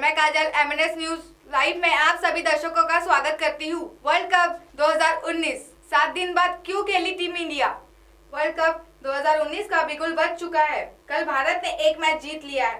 MNS news live में आप सभी दर्शकों का स्वागत करती हूँ। वर्ल्ड कप 2019 सात दिन बाद क्यों खेली टीम इंडिया वर्ल्ड कप 2019 का बिगुल बज चुका है। कल भारत ने एक मैच जीत लिया है।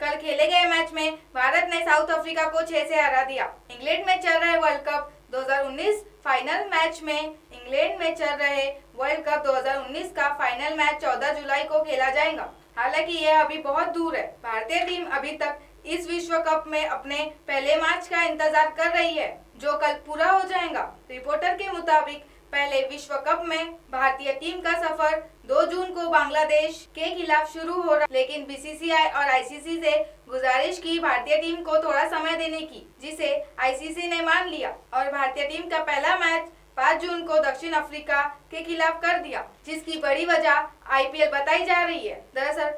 कल खेले गए मैच में भारत ने साउथ अफ्रीका को छह से हरा दिया। इंग्लैंड में चल रहे वर्ल्ड कप 2019 फाइनल मैच में इंग्लैंड में चल रहे वर्ल्ड कप 2019 का फाइनल मैच 14 जुलाई को खेला जाएगा। हालाँकि यह अभी बहुत दूर है। भारतीय टीम अभी तक इस विश्व कप में अपने पहले मैच का इंतज़ार कर रही है, जो कल पूरा हो जाएगा। रिपोर्टर के मुताबिक, पहले विश्व कप में भारतीय टीम का सफ़र 2 जून को बांग्लादेश के खिलाफ शुरू हो रहा, लेकिन बीसीसीआई और आईसीसी से गुजारिश की भारतीय टीम को थोड़ा समय देने की, जिसे आईसीसी ने मान लिया और भारतीय टीम का पहला मैच 5 जून को दक्षिण अफ्रीका के खिलाफ कर दिया, जिसकी बड़ी वजह आईपीएल बताई जा रही है। दरअसल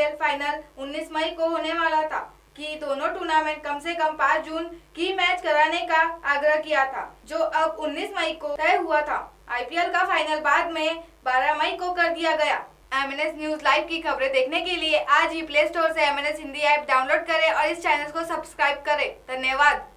पहले फाइनल 19 मई को होने वाला था कि दोनों टूर्नामेंट कम से कम 5 जून की मैच कराने का आग्रह किया था, जो अब 19 मई को तय हुआ था। आईपीएल का फाइनल बाद में 12 मई को कर दिया गया। एमएनएस न्यूज़ लाइव की खबरें देखने के लिए आज ही प्ले स्टोर से एमएनएस हिंदी ऐप डाउनलोड करें और इस चैनल को सब्सक्राइब करें। धन्यवाद।